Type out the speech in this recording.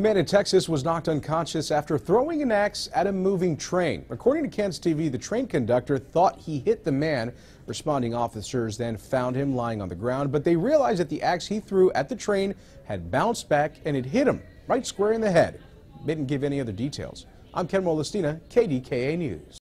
A man in Texas was knocked unconscious after throwing an axe at a moving train. According to KENS TV, the train conductor thought he hit the man. Responding officers then found him lying on the ground, but they realized that the axe he threw at the train had bounced back and it hit him right square in the head. Didn't give any other details. I'm Ken Molestina, KDKA News.